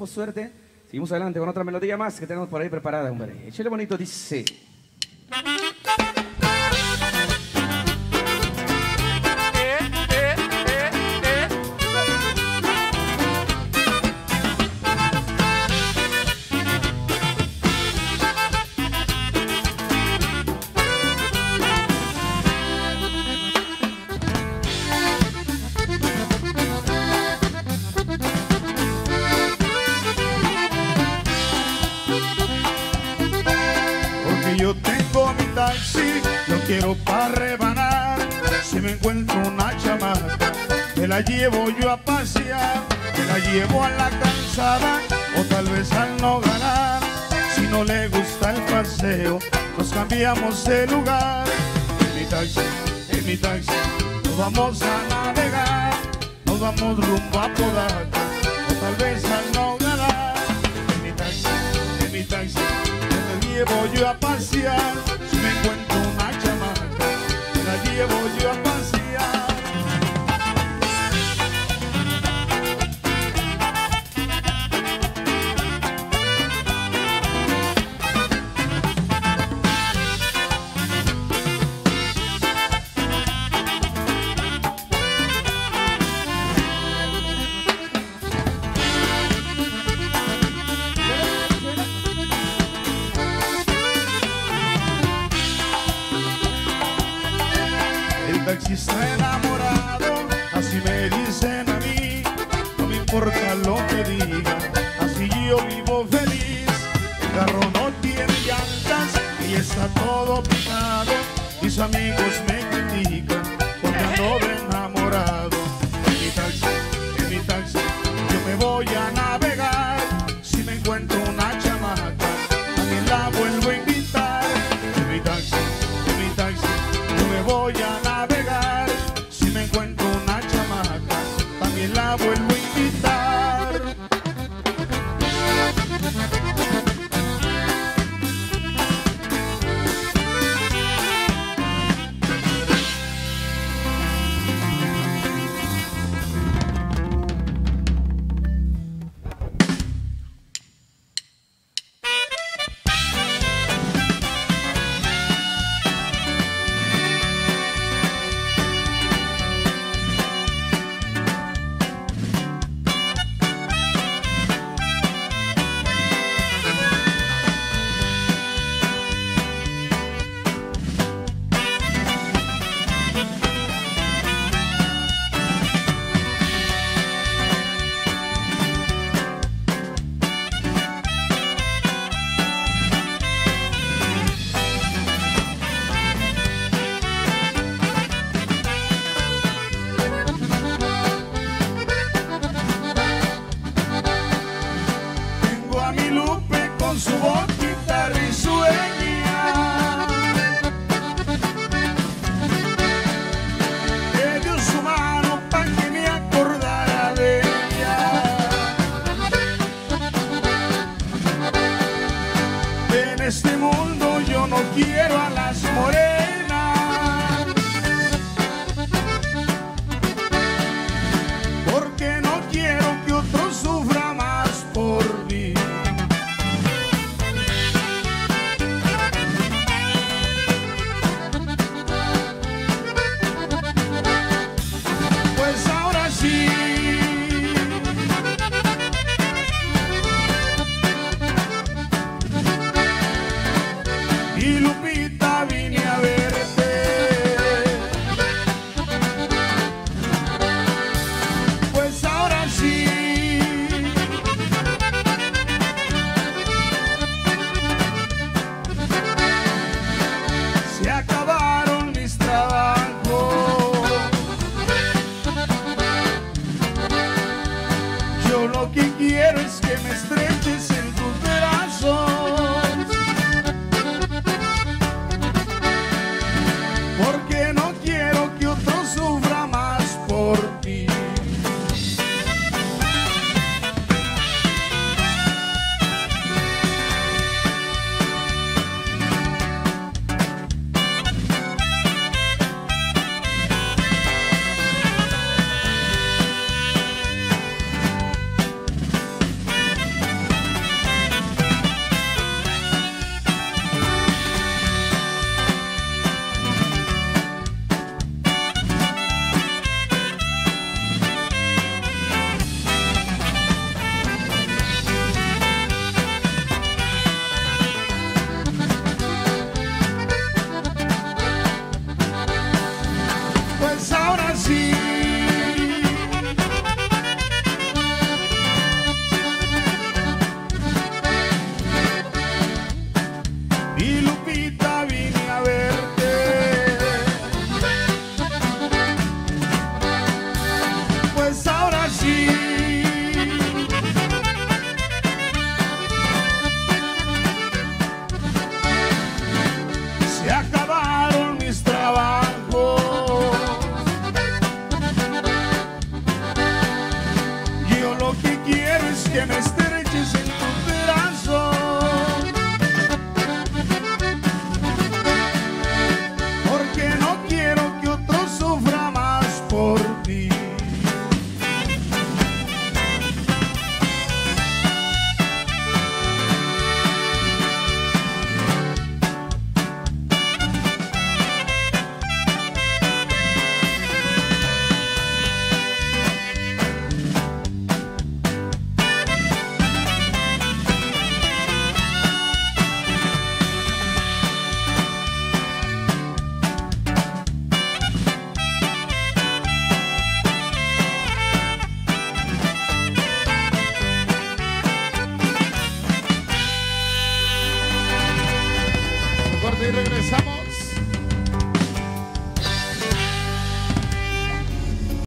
grupo Suerte. Seguimos adelante con otra melodía más que tenemos por ahí preparada, hombre. Échale bonito, dice. Quiero para rebanar. Si me encuentro una chamaca, me la llevo yo a pasear, me la llevo a la calzada o tal vez al no ganar. Si no le gusta el paseo, nos cambiamos de lugar. En mi taxi, en mi taxi, nos vamos a navegar, nos vamos rumbo a Podaca o tal vez al no ganar. En mi taxi, en mi taxi, me la llevo yo a pasear. Me El taxista enamorado, así me dicen a mí, no me importa lo que digan, así yo vivo feliz. El carro no tiene llantas y está todo picado, mis amigos me critican porque ando de este mundo yo no quiero que quiero ¿Qué